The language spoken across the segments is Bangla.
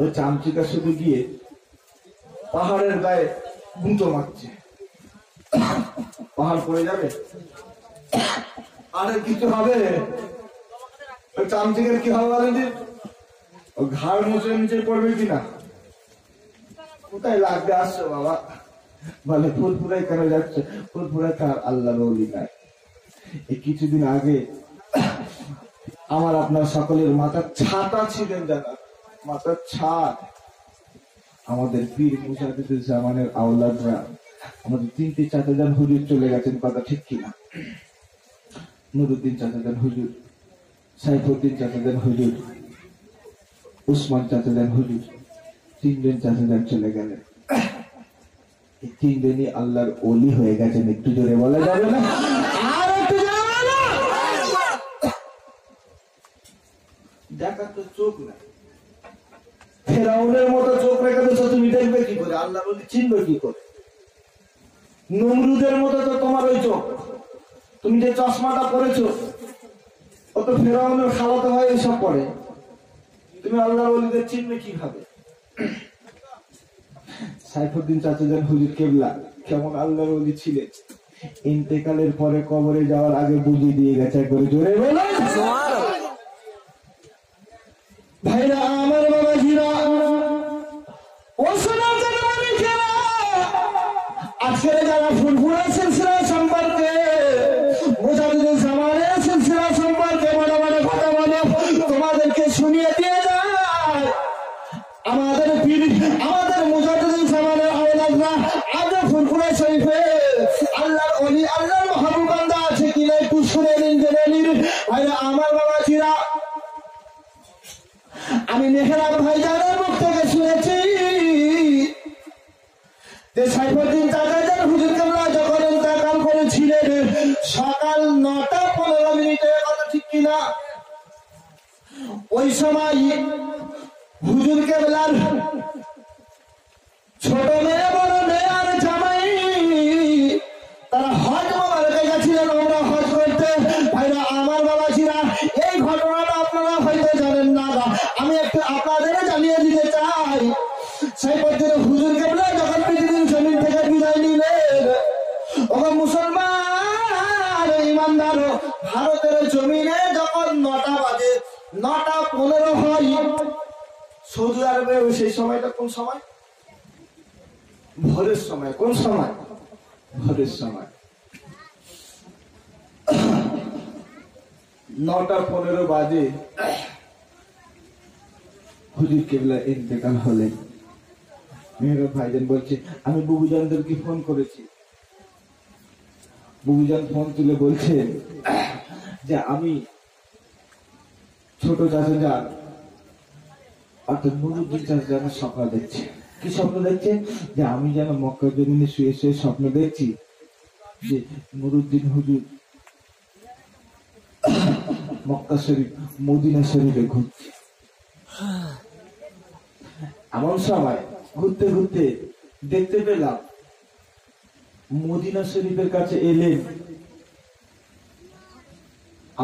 ওই চামচিকা শুধু গিয়ে পাহাড়ের গায়ে গুঁতো মারছে। পাহাড় পড়ে যাবে? আরে কিছু হবে? ওই চামচিকের কি হবে বলেন ও ঘাড় মুছে নিচে পড়বে কিনা? কোথায় লাগবে আসছো বাবা? বলে ফুলপুরাই কেন যাচ্ছে? ফুলপুরাই তার আল্লাহ বলি নাই। এই কিছুদিন আগে আমার আপনার সকলের মাথার ছাতা ছিলেন যারা মাথার ছাদ। আমাদের পীর মুসাফিদুল জামানের আওলাদরা আমাদের তিনটি চাচাজান হুজুর চলে গেছেন কথা ঠিক কিনা? নুরুদ্দিন চাচাজান হুজুর সাইফুদ্দিন চাচাজান হুজুর উসমান চাচাজান হুজুর তিনজন চাচাজান চলে গেলেন। এই তিনজনই আল্লাহর অলি হয়ে গেছেন একটু জোরে বলা যাবে না। দেখার তো চোখ নাই। ফেরাউনের মতো চোখ রেখে তো তুমি দেখবে কি করে? আল্লাহ বলি চিনবে কি করে? নমরুদের মতো তো তোমার ওই চোখ। তুমি যে চশমাটা পরেছো ও তো ফেরাউনের খালাতো হয় এইসব পরে। তুমি আল্লাহ বলিদের চিনবে কীভাবে? সাইফুদ্দিন চাচাজান হুজুর কেবলা কেমন আল্লাহর বলি ছিলেন ইন্তেকালের পরে কবরে যাওয়ার আগে বুঝিয়ে দিয়ে গেছে একবারে জোরে ভাইরা মুখ থেকে শুনেছি। সাইফুদ্দিন হুজুর কেবলা যখন করেছিলেন, সকাল নটা পনেরো মিনিটে কথা ঠিক কিনা? ওই সময় হুজুর কেবলার ছোট মেয়ে, বড় মেয়ে আর জামাই, তারা হজ গেছিলেন। আমরা হজ করতে আমার বাবাজিরা সময়টা কোন সময়? ভোরের সময়। কোন সময়? ভোরের সময়। নটা পনেরো বাজে। হুজুর কেবলা ইন্তেকাল হলেন। মেহরব ভাইজান বলছে, আমি বুবুজানদেরকে ফোন করেছি। বুবুজান ফোন তুলে বলছে যে, আমি ছোট চাচা যান অর্থাৎ চাচা যানের স্বপ্ন দেখছি। কি স্বপ্ন দেখছে? যে আমি যেন মক্কা জমিনে শুয়ে শুয়ে স্বপ্ন দেখছি। যে নুরুদ্দিন হুজুর মক্কা শরীফ, মদিনা শরীফে ঘুরছে। এমন সময় ঘুরতে ঘুরতে দেখতে পেলাম মদিনা শরীফের কাছে এলেন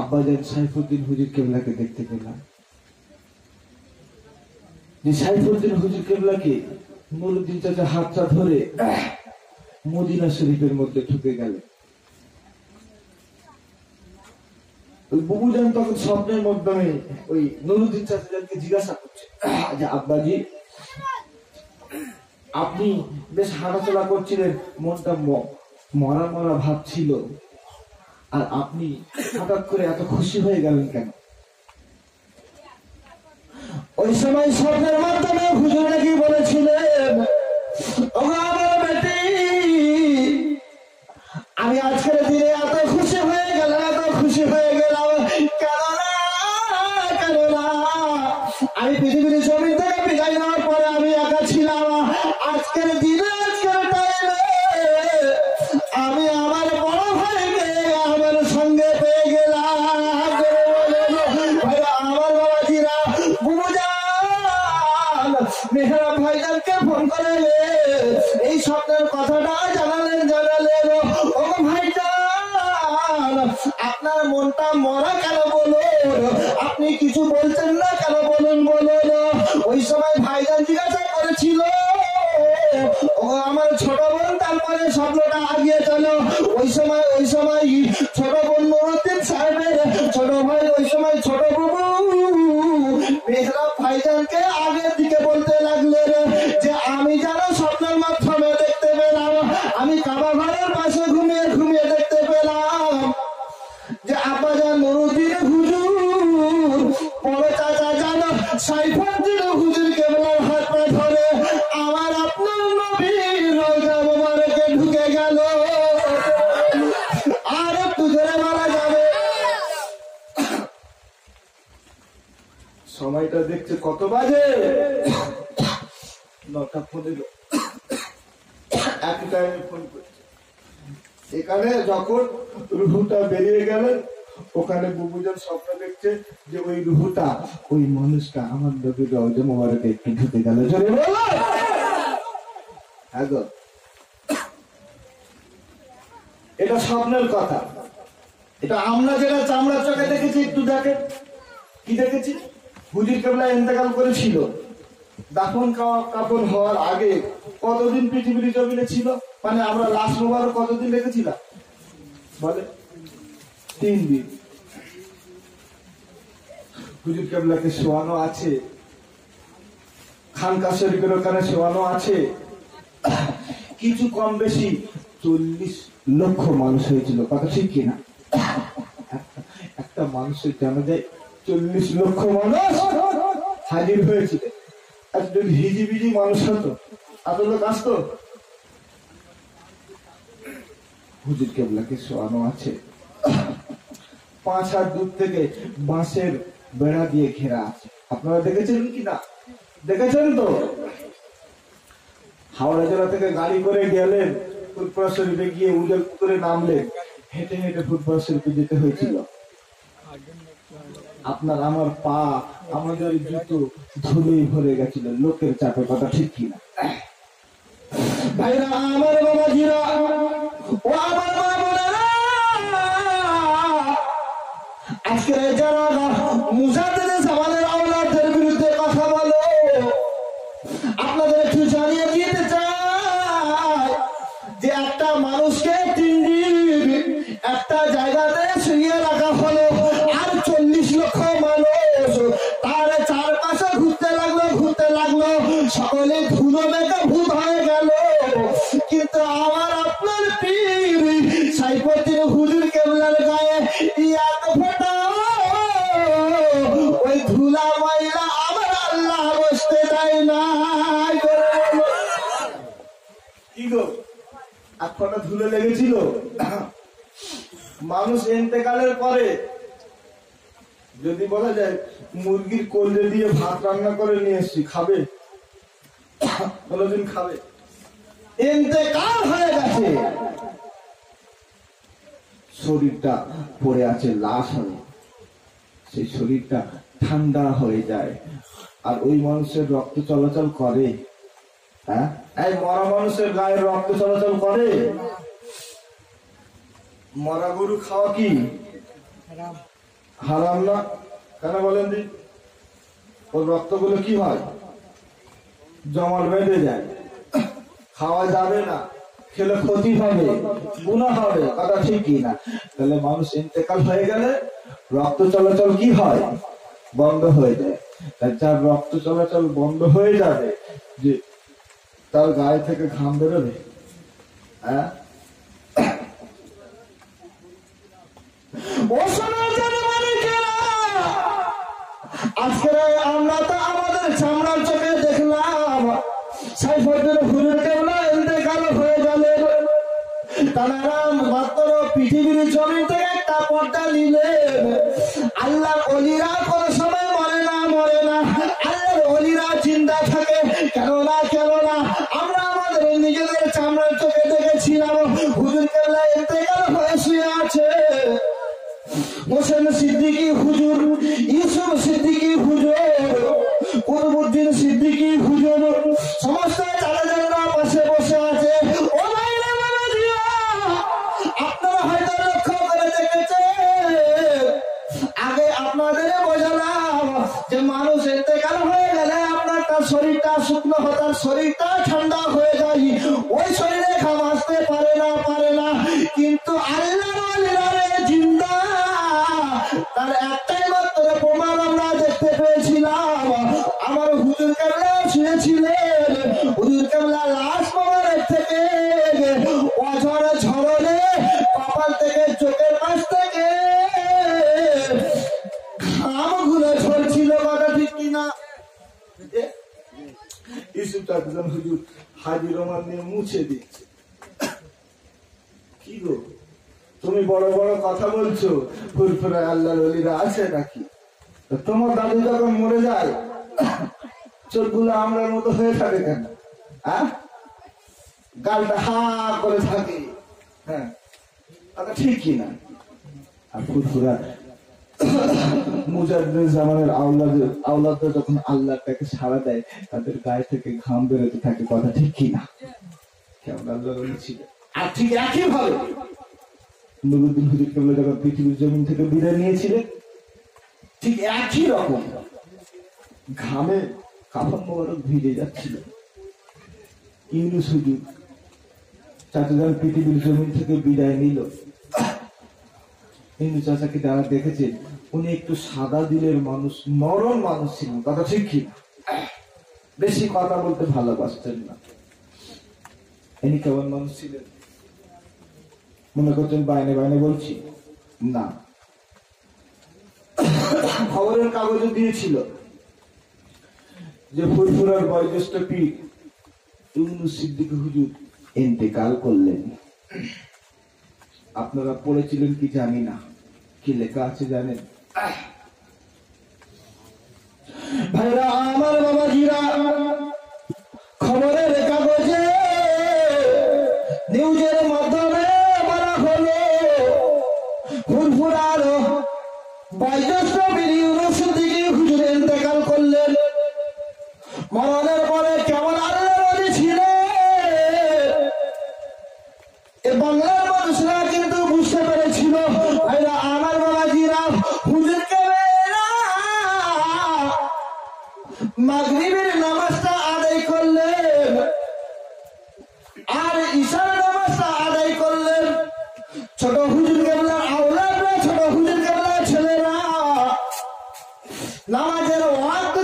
আব্বাজান সাইফুদ্দিন হুজুর কেবলাকে দেখতে পেলাম। সাইফুদ্দিন হুজুর কেবলাকে চাচা হাতটা ধরে মদিনা শরীফের মধ্যে ঢুকে ওই বুবুজান তখন স্বপ্নের মাধ্যমে ওই নুরুদ্দিন জিজ্ঞাসা করছে যে আব্বাজি, আপনি বেশ হাঁটাচলা করছিলেন, মনটা মরা মরা ভাব ছিল। আর আপনি হঠাৎ করে এত খুশি হয়ে গেলেন কেন? সময় স্বপ্নের মাধ্যমে হুজুর স্বপ্নের কথাটা জানালেন জানালেন। ও ভাইজান আপনার মনটা মরা কেন বলুন আপনি কিছু বলছেন না কেন? নুরুদ্দিন হুজুর। আপনার ঢুকে গেল। আর একটু সময়টা দেখছে কত বাজে? নটা পনেরো। এক টাইমে ফোন করছে। এখানে যখন রুহুটা বেরিয়ে গেলেন ওখানে বুবুজন স্বপ্ন দেখছে যে ওই রুহুটা, ওই মানুষটা আমার নবীর রওজা মোবারকে একটু ঢুকে গেল। হ্যাঁ। এটা স্বপ্নের কথা। এটা আমরা যেটা চামড়ার চোখে দেখেছি, একটু দেখেন। কি দেখেছি? হুজুর কেবলা ইন্তেকাল করেছিল। দাফন কাফন হওয়ার আগে কতদিন পৃথিবীর জমিনে ছিল? মানে আমরা লাশ মোবারক কতদিন রেখেছিলাম? বলে তিন দিন হুজুর কেবলাকে শোয়ানো আছে? খানকা শরীফের ওখানে শোয়ানো আছে? কিছু কম বেশি চল্লিশ লক্ষ মানুষ হয়েছিল। কথা ঠিক কিনা? একটা- মানুষের জানাজায় চল্লিশ লক্ষ মানুষ হাজির হয়েছিল। যদি হিজিবিজি মানুষ হতো। এত লোক আসতো? হুজুর কেবলাকে শোয়ানো আছে? পাঁচ হাত দূর থেকে বাঁশের বেড়া দিয়ে ঘেরা আছে। আপনারা দেখেছেন কি না দেখেছেন তো? হাওড়া জেলা থেকে গাড়ি করে গেলেন ফুটপাথ শরীফে গিয়ে উজল করে নামলেন। হেঁটে হেঁটে ফুটপাথ শরীফে যেতে হয়েছিল। আপনার আমার পা, আমাদের জুতো ধুলেই ভরে গেছিল। লোকের চাপে কথা ঠিক কিনা? ভাইরা, আমার বাবাজিরা, ও আমার আজকে যারা মুজাদের লেগেছিল। মানুষ এতেকালের পরে যদি বলা যায় মুরগির কলজে দিয়ে ভাত রান্না করে নিয়ে এসছি, খাবে? কোনদিন খাবে? এতেকাল হয়ে গেছে। শরীরটা পড়ে আছে, লাশ হয়ে। সেই শরীরটা ঠান্ডা হয়ে যায়। আর ওই মানুষের রক্ত চলাচল করে হ্যাঁ? এই মরা মানুষের গায়ে রক্ত চলাচল করে? মরা গরু খাওয়া কি? হারাম। না? কেন বলেন দি? ওর রক্তগুলো কি হয়? জমাট বেঁধে যায়। খাওয়া যাবে না। খেলে ক্ষতি হবে গুণা হবে কথা ঠিক কি না? তাহলে মানুষ ইন্তেকাল হয়ে গেলে রক্ত চলাচল কি হয়? বন্ধ হয়ে যায়। যার রক্ত চলাচল বন্ধ হয়ে যাবে যে তার গায়ে থেকে ঘাম বেরোবে হ্যাঁ? আজকের এই আমরা তো আমাদের চামড়ার চোখে দেখলাম। সাইফুদ্দিন হুজুর কেবলা ইন্তেকাল হয়ে গেলেন তারা মাত্র পৃথিবীর জমি থেকে একটা পর্দা নিলেন। আল্লাহ অলিরা কোন সময় মরে না মরে না। আল্লাহর অলিরা চিন্তা থাকে, কেননা কেননা, আমরা আমাদের নিজেদের চামড়ার চোখে দেখেছিলাম। হুজুর কেবলা ইন্তেকাল হয়ে শুয়ে আছে। হোসেন সিদ্দিকী হুজুর ইউসুফ সিদ্দিকী হুজুর কুরবুদ্দিন কাবলা শুয়েছিলেন লাশ পাওয়ার থেকে। অঝরে ঝরলে কপাল থেকে, চোখের পাশ থেকে। ঘামগুলো ঝরছিল কথা ঠিক কিনা। ইসু চাকজন হুজুর হাজি রোমান নিয়ে মুছে দিচ্ছে। কি গো? তুমি বড় বড় কথা বলছো, ফুরফুরে আল্লাহর আছে নাকি? তোমার দাদু যখন মরে যায় চোখগুলো আমরার মতো হয়ে থাকে কেন? হ্যাঁ? গালটা হা করে থাকে। হ্যাঁ? ঠিক কিনা আর ফুরফুরা তাদের গায়ে থেকে ঘাম বেরোতে থাকে, কথা আর ঠিক পৃথিবীর জমিন থেকে বিদায় নিয়েছিলেন, ঠিক একই রকম ঘামে কাফন মোবারক ভিজে যাচ্ছিল। ইউনুস হুজুর চাচাজান পৃথিবীর জমিন থেকে বিদায় নিল। হিন্দু চাচাকে যারা দেখেছে, উনি একটু সাদা দিলের মানুষ, নরম মানুষ ছিলেন। কথা ঠিক কি? বেশি কথা বলতে ভালোবাসতেন না। ইনি কেমন মানুষ ছিলেন? মনে করছেন বাইনে বাইনে বলছি? না। খবরের কাগজে দিয়েছিল। যে ফুরফুরার বয়োজ্যেষ্ঠ পীর ইন্দু সিদ্দিক হুজুর ইন্তেকাল করলেন। আপনারা পড়েছিলেন কি জানি না। কি লেখা আছে জানেন? ভাইরা আমার বাবা জিরা খবরের নামাজের ওয়াক্ত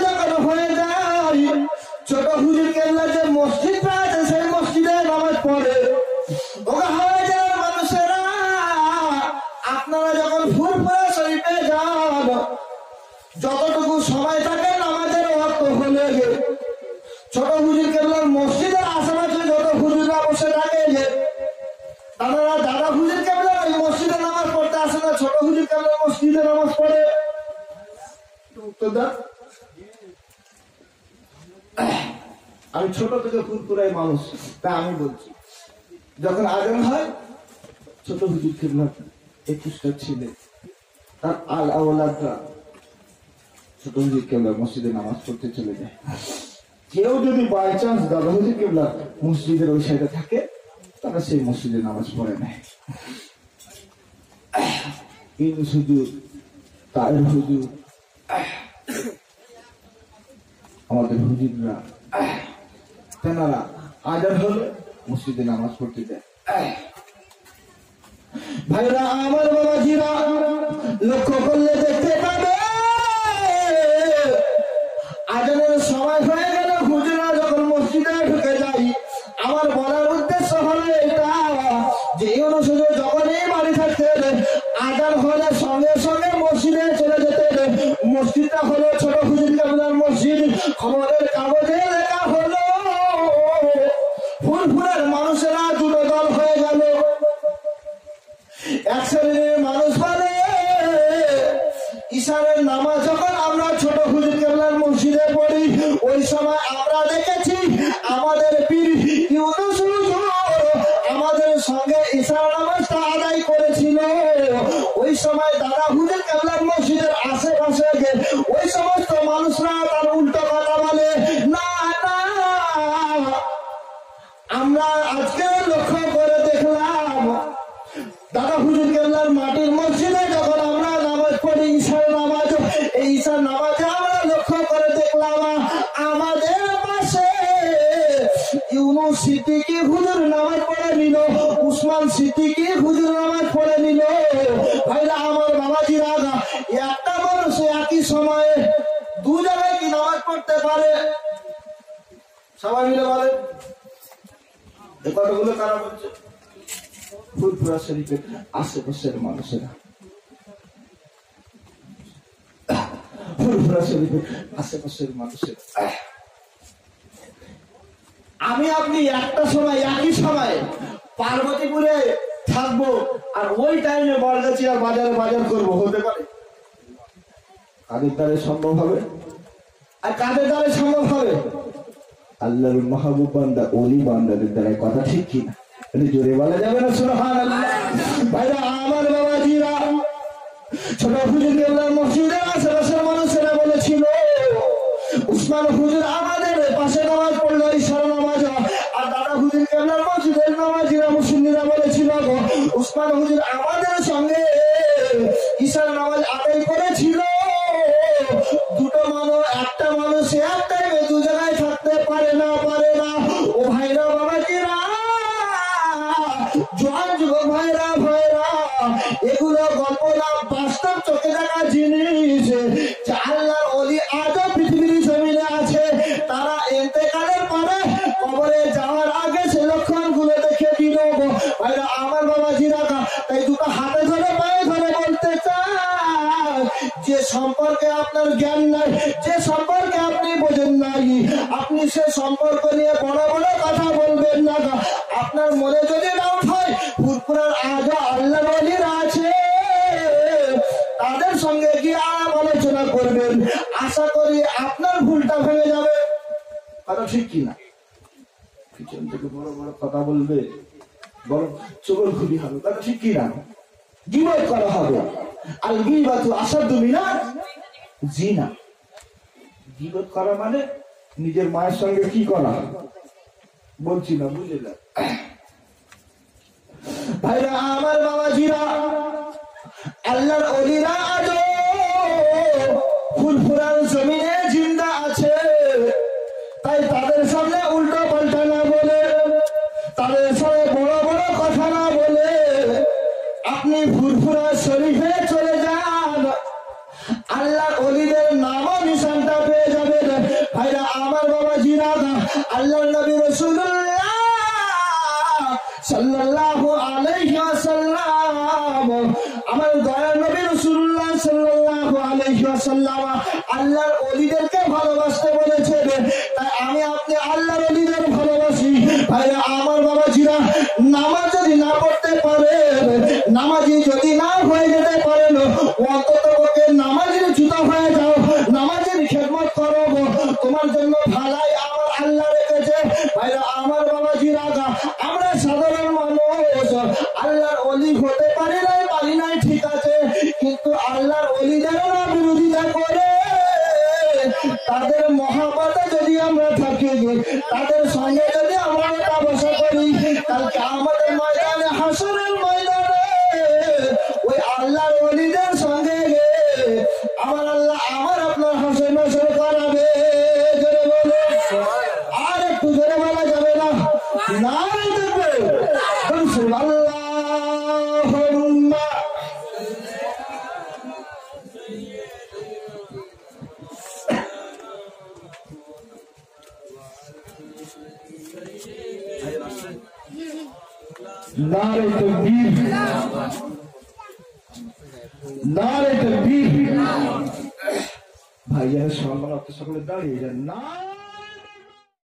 একটু আমি ছোট থেকে ফুরফুরাই মানুষ তা আমি বলছি। যখন আজান হয়, ছোট হুজুর কেবলার একুশটা ছেলে, তার আল আওলাদরা ছোট হুজুর কেবলা মসজিদে নামাজ পড়তে চলে যায়। কেউ যদি বাই চান্স দাদা হুজুর কেবলা মসজিদের ওই সাইডে থাকে, তারা সেই মসজিদে নামাজ পড়ে নেয়। ইউনুস হুজুর তায়ের হুজুর আমাদের হুজুররা তেনারা আজান হলে মসজিদে নামাজ পড়তে যায়। ভাইরা, আমার বাবাজিরা লক্ষ্য করলে দেখতে সিদ্দিকি হুজুর নামাজ পড়ে নিল? উসমান সিদ্দিকি হুজুর নামাজ পড়ে নিল? ভাইরা, আমার বাবাজির আগা একটা মানুষ একই সময়ে দু জায়গায় কি নামাজ পড়তে পারে? সবাই মিলে বলে এ কথাগুলো কারা বলছে? ফুলপুরা শরীফের আশেপাশের মানুষেরা। ফুলপুরা শরীফের আশেপাশের মানুষের। আমি আপনি একটা সময়, একই সময় পার্বতীপুরে থাকব আর ওই টাইমে বরগাছিয়া বাজারে বাজার করব, হতে পারে। কাদের দ্বারে সম্ভব হবে? আর কাদের দ্বারে সম্ভব হবে? আল্লাহর মাহবুব বান্দা অলি বান্দাদের দ্বারা কথা ঠিক কিনা এটা জোরে বলা যাবে না আল্লাহ ভাইরা, আমার বাবাজিরা, ছোট হুজুর মসজিদের আশেপাশের মানুষেরা বলেছিল, উসমান হুজুর আমাদের পাশে নামাজ পড়ল ঈশ্বর কেবলার মসজিদের নামাজিরা মুসলিমরা বলেছিল উসমান হুজুর আমাদের সঙ্গে ঈশ্বর নামাজ আদায় করেছিল। দুটো মানুষ, একটা মানুষ এক টাইমে দু জায়গায় আপনার জ্ঞান নাই, যে সম্পর্কে আপনি বোঝেন নাই, আপনি সে সম্পর্ক নিয়ে বড় বড় কথা বলবেন না আপনার মনে যদি ডাউট হয়, ফুরফুরার আজও আল্লাহ বলিরা আছে। তাদের সঙ্গে গিয়ে আলাপ আলোচনা করবেন। আশা করি আপনার ভুলটা ভেঙে যাবে। কথা ঠিক কিনা পিছন থেকে বড় বড় কথা বলবে, বড় চোখর খুবই হবে। কথা ঠিক কিনা গিবত করা হবে। আর গিবাতু আসাদু জিনা। গিবত করা মানে নিজের মায়ের সঙ্গে কি করা? বলছি না, বুঝে না ভাইরা, আমার বাবাজিরা আল্লাহর অলিরা আজো ওয়াসাল্লাম আল্লাহর অলিদেরকে ভালোবাসতে বলেছেন। তাই আমি আপনি আল্লাহর অলিদের ভালোবাসি। ভাইরা আমার বাবা জিরা নামাজ যদি না পড়তে পারে নামাজি যদি না হয়ে যেতে